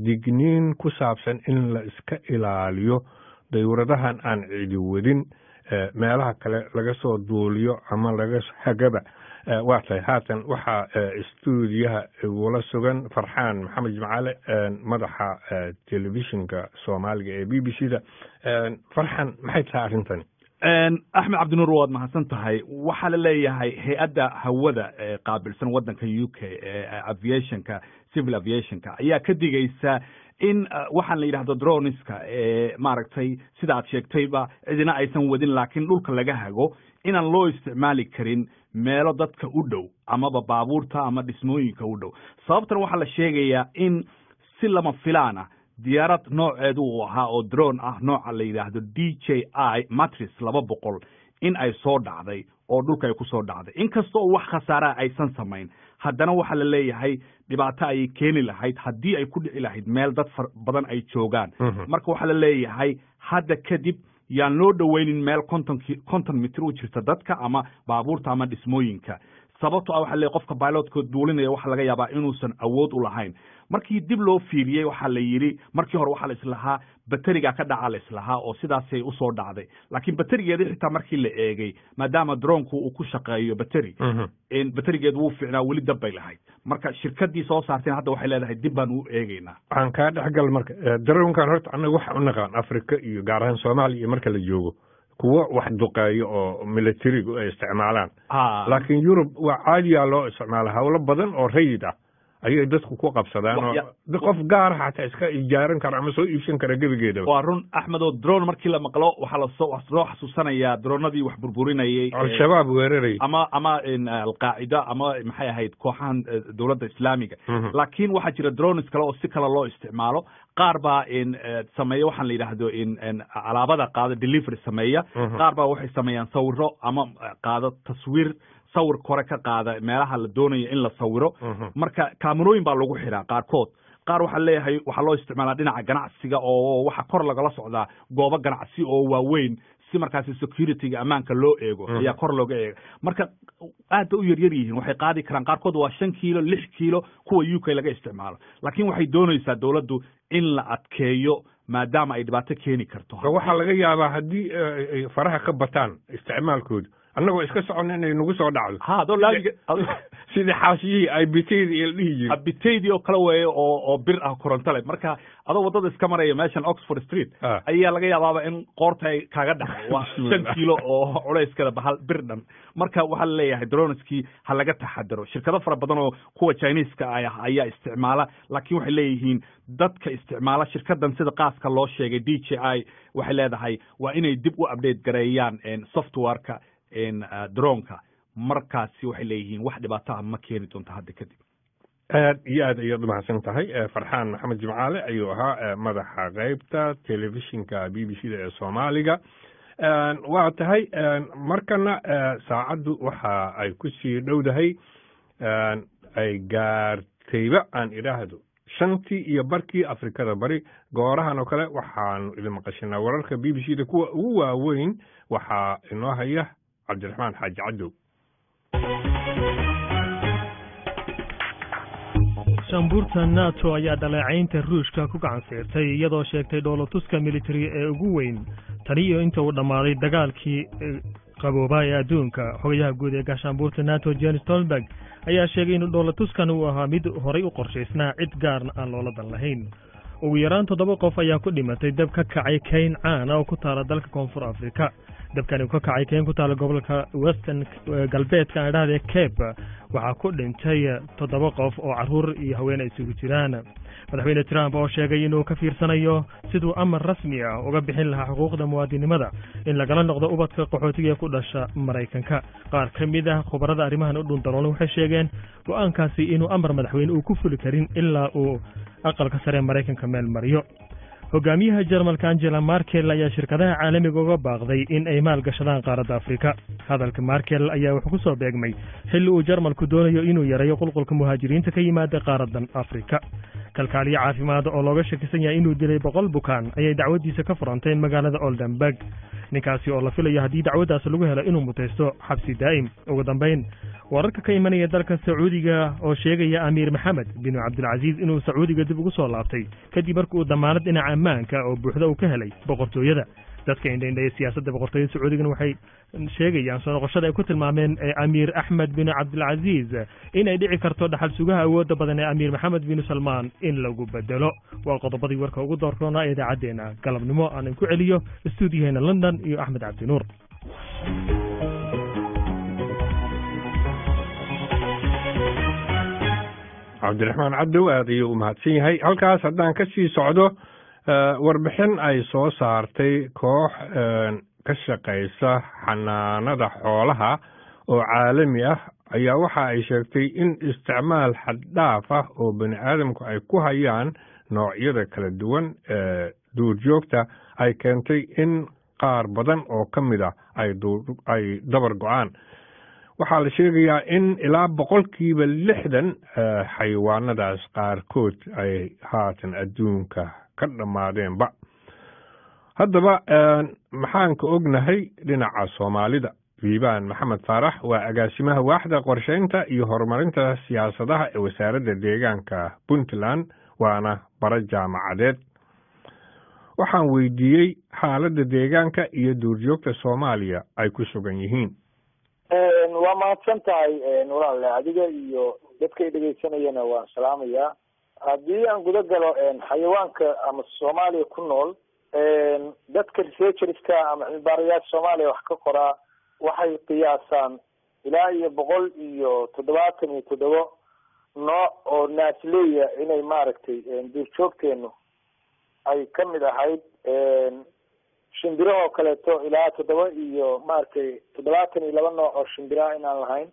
digniin ku saabsan in la iska ilaaliyo dayuuradahan aan cidi wadin meelaha kale laga soo duuliyo ama laga hagaba waa tahay. Haatan waxaa stuudiyaha ugula sugan farxaan maxamed jimcaale madaxa telefishinka soomaaliga ee b b c da farxaan maxay tahay arrintani? Axmed cabdinuur waad mahadsan tahay. Waxaa la leeyahay hay'adda hawada ee qaabilsan waddanka u k ee aviationka civil aviationka ayaa ka digaysa in waxaan la yidhahdo droniska ee maaragtay sida aad sheegtayba cidina aysan wadin laakiin dhulka laga hago inaan loo isticmaali karin meelo dadka u dhow amaba baabuurta ama dhismooyinka u dhow. Sababtan waxaa la sheegayaa in si lama filaan ah diyaarad nooceedu uu ahaa oo drone ah nooca la yidhaahdo d j i matris laba boqol in ay soo dhacday oo dhulka ay ku soo dhacday. Inkastoo wax khasaaraha aysan samayn haddana waxaa la leeyahay dhibaato ayay keeni lahayd haddii ay ku dhici lahayd meel dad far badan ay joogaan. Marka waxaa la leeyahay hadda kadib yaan loo dhoweynin meel konton konton mitir u jirta dadka ama baabuurta ama dhismooyinka. Sababto ah waxa leeyahy qofka bailotka duulinaya waxaa laga yaabaa inuusan awood u lahayn markii dib loo fiiriyey waxaa la yidhi markii hore waxaa la islahaa ka dhaca la islahaa oo sidaasay u soo dhacday. Laakiin baterigeedii xitaa markii la eegay maadaama dronku uu ku shaqeeyo bateri baterigeedu wuu fiicnaa weli dab bay lahayd. Marka shirkadii soo saarteen hadda waxay leedahay dib baan u eegeynaa waxaan kaa dhexgal marka dronkan horta annaga waxa u naqaan africa iyo gaar ahaan soomaaliya iyo marka la joogo kuwo wax duqeeyo oo militarigu ay isticmaalaan. Laakiin yurub waa caadiyaa loo isticmaala howlo badan oo rayid ah ayay dadku ku qabsadaan oo qof gaara xataa iska ijaaran kara ama soo iibsan kara gebigeedaba waa run axmed oo drone markii la maqlo waxaa la soo loo xasuusanayaa dronadii wax burburinayay al-shabaab weerarayay. ama ama alqaacida ama maxay ahayd kooxahan dowladda islaamiga. Laakiin waxaa jira drones kale oo si kale loo isticmaalo. Qaar baa sameeya waxaan la yidhaahdo alaabada qaada delivery sameeya. Qaar baa waxay sameeyaan sawiro ama qaado taswiir sawir kore ka qaada meelaha la doonayo in la sawiro. Marka kaamerooyin baa lagu xiraa qaarkood. Qaar waxaa leeyahay waxaa loo isticmaalaa dhinaca ganacsiga oo waxa kor lagala socdaa goobo ganacsi oo waaweyn si markaasi securityga ammaanka loo eego. Ayaa kor looga eega. Marka aad ba u yaryar yihiin waxay qaadi karaan. Qaarkood waa shan kiilo lix kiilo kuwa u k laga isticmaalo. Laakiin waxay doonaysaa dowladdu in la adkeeyo maadaama ay dhibaato keeni karto. Waxaa laga yaabaa haddii ay faraha ka bataan isticmaalkooda annagoo iska soconna inay nagu soo dhacdo sidii xaashiyihii ay bitaydi la dhihi bitaydii oo kale weeye oo oo bir ah koronto leh marka adoo waddada iska maraya meeshan oxford street. Ayaa laga yaabaaba in qoorta ay kaaga dhacdo waa shan kiilo oo culayskeeda bahal bir dhan marka waxaa la leeyahay droneskii ha laga taxadaro shirkado fara badan oo kuwa chineska ah ayaa isticmaala laakiin waxay leeyihiin dadka isticmaala shirkadan sida qaaska loo sheegay d j i waxay leedahay waa inay dib u update gareeyaan softwareka droneka markaasi waxay leeyihiin wax dhibaato ah ma keeni doonto hadda kadib. Aad iyo aad ayaad umahadsan tahay. Farxaan maxamed jimcaale ayuu ahaa madaxa qeybta telefishinka b b c da ee soomaaliga. Waa tahay markana saacaddu waxa ay ku sii dhowdahay ay gaartayba aan idhaahdo. Shantii iyo barkii afrikada bari goorahan oo kale waxaanu idin maqashanaa wararka b b c da kuwa ugu waaweyn waxaa inoo haya cabdiraxmaan xaaji cadow shambuurta nato ayaa dhaleecaynta ruushka ku gacan siirtay iyadoo sheegtay dhoolotuska militari ee ugu weyn tani iyo inta uu dhammaaday dagaalkii qaboobaa ee adduunka xogayaha guud ee gaashaanbuurta nato jen stolberg ayaa sheegay in dhoolotuskan uu ahaa mid horay u qorshaysnaa cid gaarna aan loola dan lahayn ugu yaraan toddoba qof ayaa ku dhimatay dab ka kacay kayn caana oo ku taala dalka koonfur afrika dabkani ka kacay kayn ku taala gobolka western galbeedka aan idhahdee cape. Waxaa ku dhintay toddoba qof oo carruur iyo haween ay isugu jiraan. Madaxweyne trump oo sheegay inuu ka fiirsanayo siduu amar rasmi ah uga bixin lahaa xuquuqda muwaadinimada in lagala noqdo ubadka qaxootiga ee ku dhasha maraykanka. Qaar ka mid ah khubarada arrimahan u dhundaloolin waxay sheegeen go'aankaasi inuu amar madaxweyne uu ku fuli karin ilaa uu aqalka sare maraykanka meel mariyo hogaamiyaha jarmalka angela markel ayaa shirkadaha caalamiga uga baaqday in ay maalgashadaan qaaradda afrika. Hadalka markel ayaa wuxuu ku soo beegmay xilli uu jarmalku doonayo inuu yareeyo qulqulka muhaajiriinta ka yimaada qaaradan afrika kalkaaliyo caafimaad oo looga shakisan yahay inuu dilay boqol bukaan ayay dacwaddiisa ka furanteen magaalada oldenburg. Ninkaasi oo la filayo haddii dacwaddaas lagu helo inuu mutaysto xabsi daa'im. Ugu dambayn wararka ka imanaya dalka sacuudiga oo sheegaya amiir maxamed binu cabdilcasiis inuu sacuudiga dib ugu soo laabtay kadib markii uu damaanad dhinaca ammaanka oo buuxda uu ka helay boqortooyada dadka indhaindhaya siyaasadda boqortooyada sacuudigana waxay sheegayaan soo noqoshada ay ku tilmaameen amiir axmed bin cabdilcasiis in ay dhici karto dhaxal sugaha awoodda badan ee amiir maxamed binu salmaan in lagu bedelo. Waa qodobadii warka ugu doorkoona ee idaacaddeena. Galabnimo aanan ku celiyo stuudiyaheena london iyo axmed cabdinuur cabdiraxmaan cabdow aad ayuu u mahadsan yahay. Halkaas haddaan ka sii socdo warbixin ay soo saartay koox ka shaqaysa xanaanada xoolaha oo caalami ah. Ayaa waxa ay sheegtay in isticmaal xaddhaaf ah oo bani aadamku ay ku hayaan noocyada kala duwan ee duurjoogta ay keentay in qaar badan oo ka mid ah ay dabar go'aan. Waxaa la sheegayaa in ilaa boqolkiiba lixdan xayawaanadaas qaarkood ay haatan adduunka ka dhammaadeenba haddaba maxaan ka ognahay dhinaca soomaalida. Viibaan maxamed faarax waa agaasimaha waaxda qorshaynta iyo horumarinta siyaasadaha ee wasaaradda deegaanka puntland waana bara jaamacadeed. Waxaan weydiiyey xaaladda deegaanka iyo duurjoogta soomaaliya ay ku sugan yihiin. Waa mahadsan tahay walaale adiga iyo dadkay dhegaysanayana waan salaamayaa haddii aan guda galo xayawaanka ama soomaaliya ku nool dadka researcherska ama cilmibaarayaasha soomaaliya wax ka qoraa waxay qiyaasaan ilaa iyo boqol iyo toddobaatan iyo toddoba nooc oo naasleya inay maaragtay duurjoogteenu ay ka mid ahayd shimbirahoo kaleeto ilaa toddoba iyo maaragtay toddobaatan iyo laba nooc oo shimbiraha inaan lahayn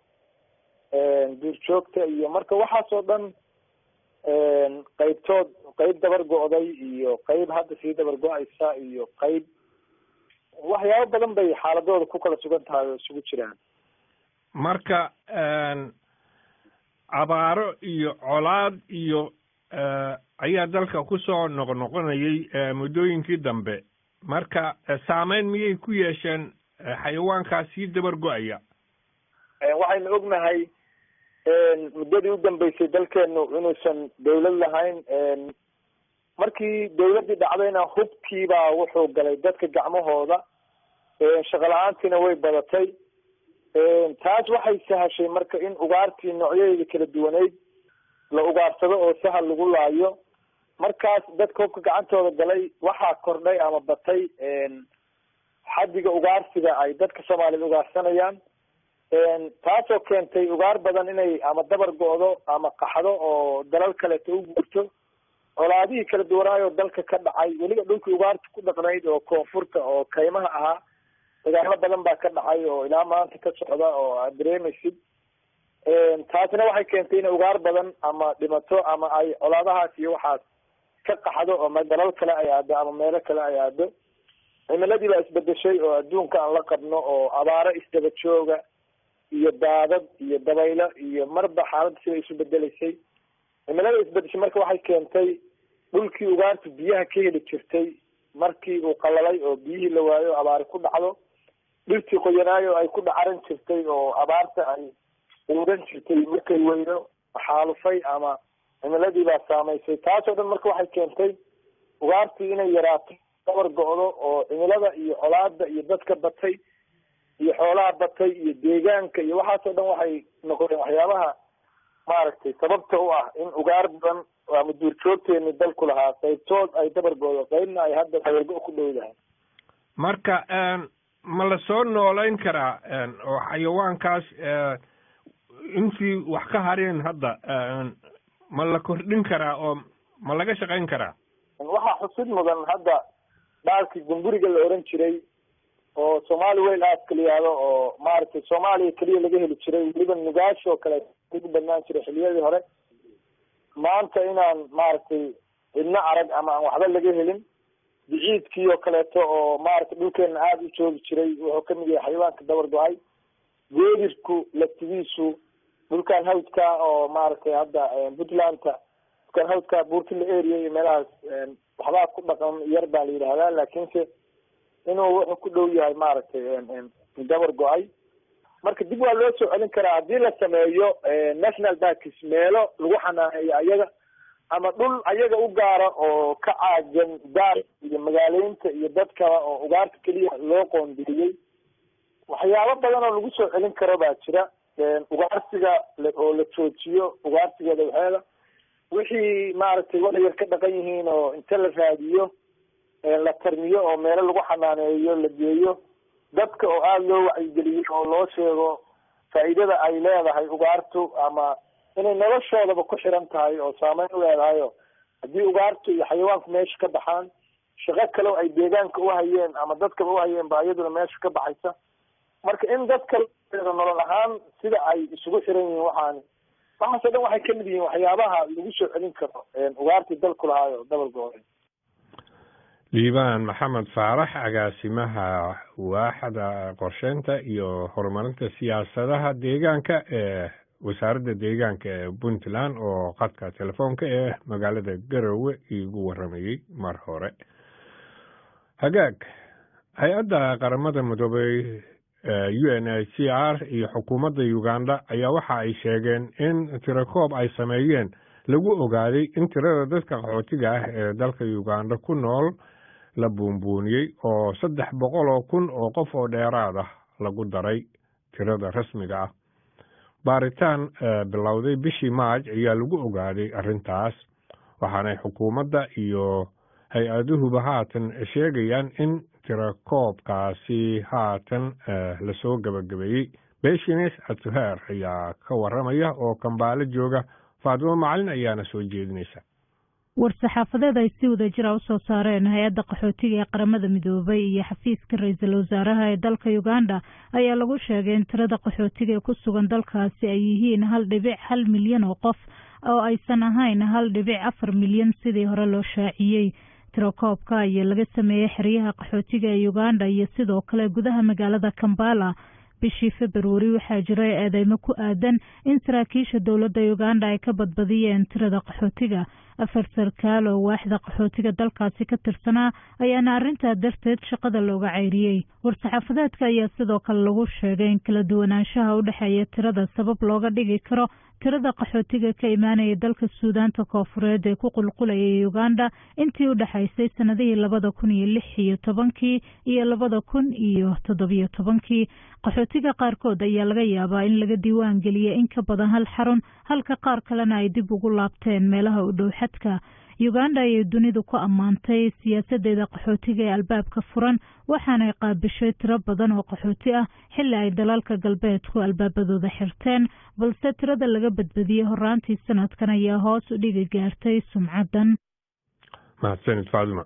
duurjoogta iyo marka waxaas oo dhan qaybtood qayb dabar go-day iyo qayb hadda sii dabar go'aysa iyo qayb waxyaabo badan bay xaaladooda ku kala sugan tahay oo isugu jiraan. Marka abaaro iyo colaad iyo ayaa dalka ku soo noqnoqonayay muddooyinkii dambe. Marka saameyn miyay ku yeesheen xayawaankaas sii dabar go'aya? Waxaynu ognahay muddadii u dambeysay dalkeenu inuusan dawlad lahayn markii dawladdii dhacdayna hubkiibaa wuxuu galay dadka gacmahooda shaqo la'aantiina way badatay. Taas waxay sahashay marka in ugaartii noocyadeeda kala duwaneyd la ugaarsado oo sahal lagu laayo. Markaas dadka hubka gacantooda galay waxaa kordhay ama batay xaddiga ugaarsiga ay dadka soomaaliyeed ugaarsanayaan taasoo keentay ugaar badan inay ama dabar go-do ama qaxdo oo dalal kaleeto u guurto colaadihii kala duwanaayo dalka ka dhacay weliba dhulkii ugaarta ku dhaqnayd oo koonfurta oo kaymaha ahaa dagaalo badan baa ka dhacay oo ilaa maanta ka socda oo aad dareemaysid. Taasina waxay keentay inay ugaar badan ama dhimato ama ay colaadahaas iyo waxaas ka qaxdo oo dalal kale ay aado ama meelo kale ay aado. Cimiladii baa isbedeshay oo adduunka aan la qabno oo abaaro isdaba jooga iyo daadad iyo dabaylo iyo marba xaaladda sida isu bedelaysay. Cimilada isbedeshay marka waxay keentay dhulkii ugaartu biyaha ka heli jirtay markii uu qalalay oo biyihii la waayo abaari ku dhacdo dhirtii qoyanaayo ay ku dhacaran jirtay oo abaarta ay uran jirtay markay weyno xaalufay ama cimiladii baa saamaysay. Taasoo dhan marka waxay keentay ugaartii inay yaraato dabar go-do oo cimilada iyo colaada iyo dadka batay iyo xoolaha batay iyo deegaanka iyo waxaasoo dhan waxay noqdeen waxyaabaha maaragtay sababta u ah in ugaar badan ama duurjoogteeni dalku lahaa qaybtood ay dabar goodo qaybna ay hadda dabargo ku dhowdahay marka ma la soo noolayn karaa oo xayawaankaas intii wax ka hareen hadda ma la kordhin karaa oo ma laga shaqayn karaa? Waxaa xusid mudan hadda dhaalkii gunguriga la oran jiray oo somali wayl aaska la yihahdo oo maaragtay soomaaliya keliya laga heli jiray weliba nugaash oo kale lagu banaan jiray xiliyadii hore. Maanta inaan maaragtay cidno arag ama aan waxba laga helin biciidkii oo kaleeto oo maaragtay dhulkeena aada u joogi jiray wuxuu ka mid yahay xayawaanka dabar go'ay geedirku laftigiisu dhulkan hawdka oo maaragtay hadda puntlandka dhulkan hawdka buurtila area iyo meelahaas waxbaa ku dhaqan yar baa la yidhahdaa laakiinse inuu wuxuu ku dhow yahay maaragtay dabar go'ay. Marka dib waa loo soo celin karaa haddii la sameeyo national parks meelo lagu xanaaneeyo ayaga ama dhul ayaga u gaara oo ka caagan daar iyo magaaleynta iyo dad kale oo ugaarta keliya loo qoondeeyey. Waxyaabo badan oo lagu soo celin karo baa jira. Ugaarsiga oo la joojiyo ugaarsigeeda waxeeda wixii maaragtay wadayar ka dhaqan yihiin oo inta la raadiyo la tarmiyo oo meelo lagu xanaaneeyo la geeyo dadka oo aada loo wacyigeliyo oo loo sheego faa'iidada ay leedahay ugaartu ama inay noloshoodaba ku xiran tahay oo saameyn u leedahay oo haddii ugaartu iyo xayawaanku meesha ka baxaan shaqo kaleo ay deegaanka uhayeen ama dadkaba uhayeen ba iyaduna meesha ka baxaysa. Marka in dadka nolol ahaan sida ay isugu xiran yihiin waxaani waxaasoo dhan waxay ka mid yihiin waxyaabaha lagu soo celin karo ugaartii dalku lahaayo dabalgooda liibaan maxamed faarax agaasimaha waaxda qorsheynta iyo horumarinta siyaasadaha deegaanka ee wasaaradda deegaanka ee puntland oo qadka telefoonka ee magaalada garowe iigu waramayey mar hore. Hagaag hay'adda qaramada midoobey u n h c r iyo xukuumadda uganda ayaa waxa ay sheegeen in tirakoob ay sameeyeen lagu ogaaday in tirada dadka qaxootiga ah ee dalka uganda ku nool la buunbuuniyey oo saddex boqol oo kun oo qof oo dheeraad ah lagu daray tirada rasmiga ah. Baaritaan bilowday bishii maaj ayaa lagu ogaaday arrintaas waxaanay xukuumadda iyo hay'aduhuba haatan sheegayaan in tirakoobkaasi haatan la soo gabagabeeyey. Beshines atuheer ayaa ka waramaya oo kambaalo jooga faatimo macalin ayaana soo jeedinaysa war-saxaafadeed ay si wada jira u soo saareen hay'adda qaxootiga ee qaramada midoobay iyo xafiiska ra'iisul wasaaraha ee dalka uganda ayaa lagu sheegay in tirada qaxootiga ee ku sugan dalkaasi ay yihiin hal dhibic hal milyan oo qof oo aysan ahayn hal dhibic afar milyan sidii hore loo shaaciyey. Tirakoobka ayaa laga sameeyey xeryaha qaxootiga ee uganda iyo sidoo kale gudaha magaalada kambala bishii februari waxaa jiray eedeymo ku aadan in saraakiisha dowladda uganda ay ka badbadiyeen tirada qaxootiga. Afar sarkaal oo waaxda qaxootiga dalkaasi ka tirsanaa ayaana arrintaa darteed shaqada looga cayriyey. War-saxaafadeedka ayaa sidoo kale lagu sheegay in kala duwanaanshaha u dhexeeya tirada sabab looga dhigi karo tirada qaxootiga ka imaanaya dalka suudaanta koofureed ee ku qulqulayay uganda intii u dhexaysay sanadihii labada kun iyo lix iyo tobankii iyo labada kun iyo toddobiyo tobankii. Qaxootiga qaarkood ayaa laga yaabaa in laga diiwaan geliya in ka badan hal xarun halka qaar kalena ay dib ugu laabteen meelaha u dhow xadka uganda ayay dunidu ku ammaantay siyaasadeeda qaxootiga ee albaabka furan waxaanay qaabishay tiro badan oo qaxooti ah xilli ay dalalka galbeedku albaabadooda xirteen balse tirada laga badbadiyey horaantii sanadkan ayaa hoos u dhigi gaartay sumcadan mahadsanid faadima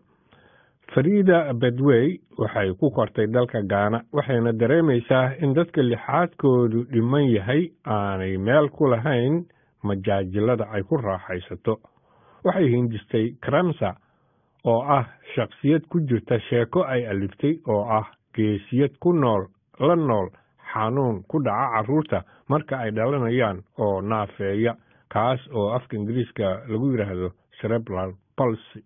fariida bedwey waxay ku kortay dalka gaana waxayna dareemaysaa in dadka lixaadkoodu dhiman yahay aanay meel ku lahayn majaajilada ay ku raaxaysato waxay hindistay karamsa oo ah shakhsiyad ku jirta sheeko ay aliftay oo ah geesiyad ku nool la nool xanuun ku dhaca carruurta marka ay dhalanayaan oo naafeeya kaas oo afka ingiriiska lagu yidhaahdo cerebral palsy.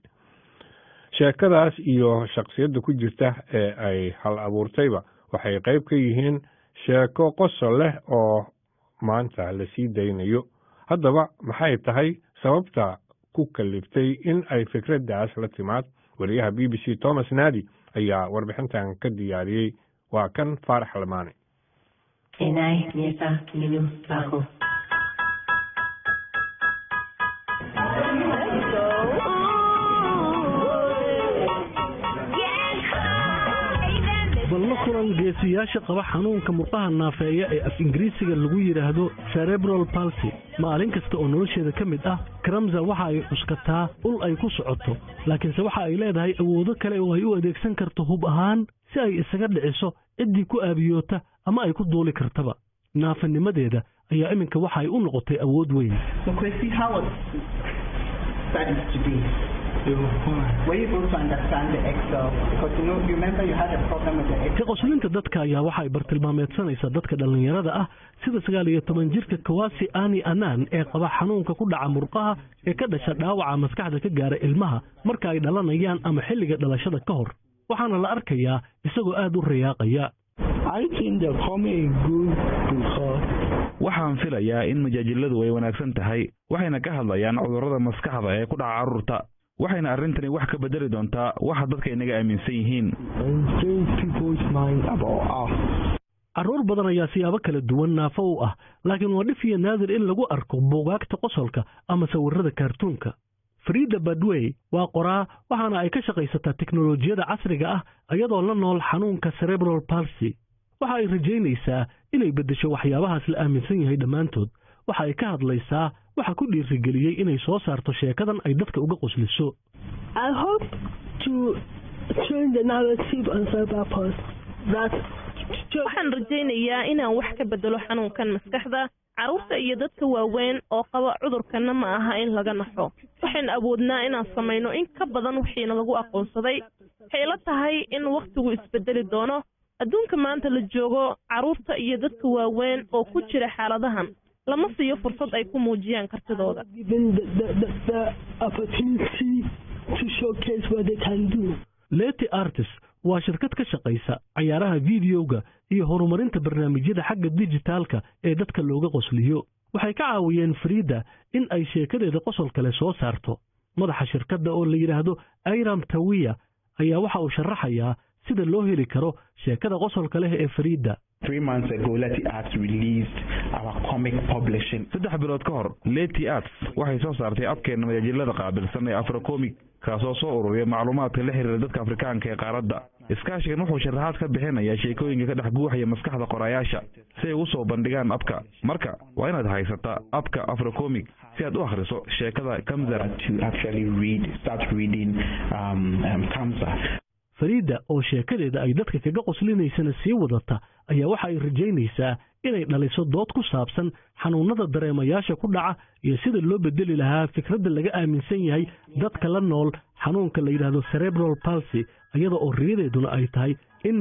Sheekadaas iyo shakhsiyadda ku jirta ee ay hal abuurtayba waxay qayb ka yihiin sheeko qosol leh oo maanta la sii daynayo. Haddaba maxay tahay sababta ku kaliftay in ay fikraddaas la timaad wariyaha b b c thomas nadi ayaa warbixintan ka diyaariyey waa kan faarax lamaane geesiyaasha qaba xanuunka murqaha naafeeya ee af ingiriisiga lagu yidhaahdo cerebral palsy. Maalin kasta oo nolosheeda ka mid ah karamza waxa ay cuskataa ul ay ku socoto laakiinse waxa ay leedahay awoodo kale oo ay u adeegsan karto hub ahaan si ay isaga dhiciso ciddii ku aabiyoota ama ay ku duuli kartaba. Naafanimadeeda ayaa iminka waxa ay u noqotay awood weyn ka qoslinta dadka ayaa waxa ay bartilmaameedsanaysaa dadka dhallinyarada ah sida sagaal iyo toban jirka kawasi ani anaan ee qaba xanuunka ku dhaca murqaha ee ka dhasha dhaawaca maskaxda ka gaara ilmaha marka ay dhalanayaan ama xilliga dhalashada ka hor waxaana la arkayaa isagoo aad u rayaaqaya waxaan filayaa in majaajiladu ay wanaagsan tahay waxayna ka hadlayaan cudurrada maskaxda ee ku dhaca carruurta waxayna arrintani wax ka bedeli doontaa waxa dadka inaga aaminsan yihiin. Carruur badan ayaa siyaabo kala duwan naafo u ah laakiin waa dhif iyo naadir in lagu arko buugaagta qosolka ama sawirrada kaartuunka friida badwey waa qoraa waxaana ay ka shaqaysataa teknolojiyada casriga ah iyadoo la nool xanuunka cerebral palsy. Waxa ay rajaynaysaa inay beddesho waxyaabahaas la aaminsan yahay dhammaantood waxa ay ka hadlaysaa waxa ku dhiirigeliyey inay soo saarto sheekadan ay dadka uga qosliso waxaan rajaynayaa inaan wax ka bedelo xanuunkan maskaxda carruurta iyo dadka waaweyn oo qaba cudurkanna ma aha in laga naxo. Waxaan awoodnaa inaan samayno in ka badan wixiina lagu aqoonsaday. Waxay la tahay in wakhtigu isbedeli doono. Adduunka maanta la joogo carruurta iyo dadka waaweyn oo ku jira xaaladahan lama siiyo fursad ay ku muujiyaan kartidooda. Leti artis waa shirkad ka shaqaysa cayaaraha videoga iyo horumarinta barnaamijyada xagga dijitaalka ee dadka looga qosliyo. Waxay ka caawiyeen friida in ay sheekadeeda qosol kale soo saarto. Madaxa shirkadda oo la yidhaahdo airam tawiya ayaa waxa uu sharaxayaa sida loo heli karo sheekada qosolka leh ee fariida saddex bilood ka hor leti arts waxay soo saartay abkeena majaajilada qaabilsan ee afrocomic kaasoo soo ururiya macluumaadka la xiriira dadka afrikaanka ee qaaradda. Iskaashigan wuxuu sharaxaad ka bixinayaa sheekooyinka ka dhex guuxaya maskaxda qorayaasha si ay ugu soo bandhigaan abka. Marka waa inaad haysataa abka afrocomic si aad u akhriso sheekada kamza fariida oo sheekadeeda ay dadka kaga qoslinaysana sii wadata ayaa waxa ay rajaynaysaa inay dhaliso dood ku saabsan xanuunada dareemayaasha ku dhaca iyo sida loo bedeli lahaa fikradda laga aaminsan yahay dadka la nool xanuunka la yidhaahdo cerebral palsy iyada oo riyadeeduna ay tahay in